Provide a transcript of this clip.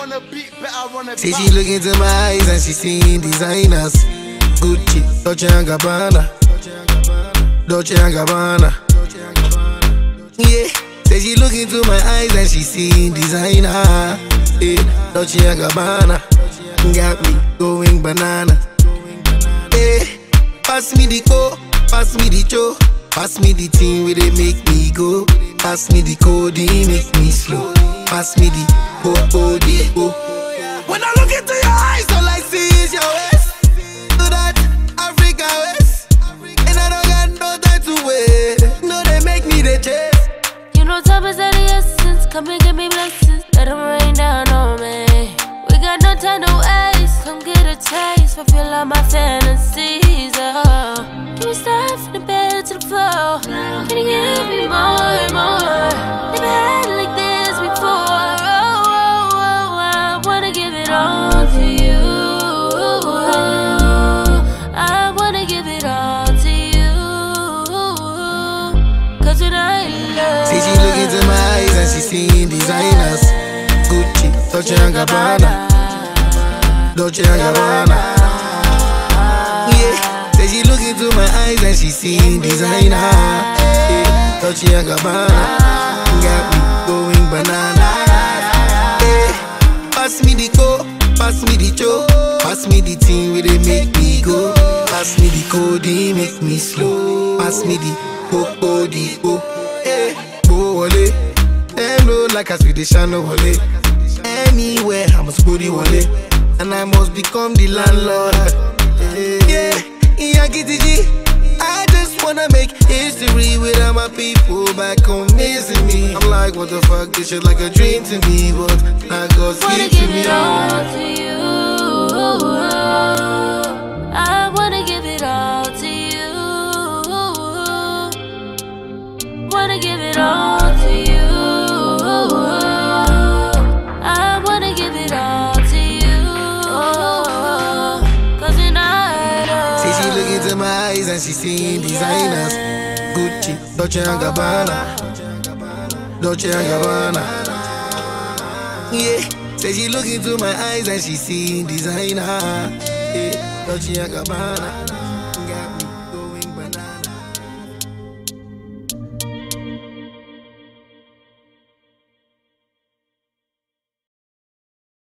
on the beat, better run it Say back. she look into my eyes and she seeing designers. Gucci, Dolce and Gabbana, Dolce and Gabbana. Yeah. Say she look into my eyes and she seeing designer. Yeah. Dolce and Gabbana, got me going banana. Yeah. Pass me the co, pass me the cho, pass me the thing where they make me go. Pass me the code, it make me slow. Pass me the oh oh the oh. When I look into your eyes, all I see is your waist. Do that Africa waist, and I don't got no time to wait. No, they make me the chase. You know time is of the essence. Come and give me blessings. Let them rain down on me. We got no time to waste. Come get a taste. Fulfill all my fantasies. Seeing designers. Gucci, Dolce and Gabbana, Dolce and Gabbana. Yeah. Say she look into my eyes and she seeing designer. Yeah. Dolce and Gabbana, got me going banana. Yeah. Pass me the co, pass me the cho, pass me the thing where they make me go. Pass me the code, it make me slow. Pass me the oh oh the oh. Like the shano wale. Anywhere I must go the wale, and I must become the landlord. Yeah, yeah, GTG. I just wanna make history with all my people back home missing me. I'm like, what the fuck? This shit like a dream to me, but I got wanna skip to give me. it all to you. Eyes and she seeing designers. Gucci, Dolce and Gabbana, Dolce and Gabbana. Yeah. Say she look into my eyes and she seeing designer. Yeah. Dolce and Gabbana.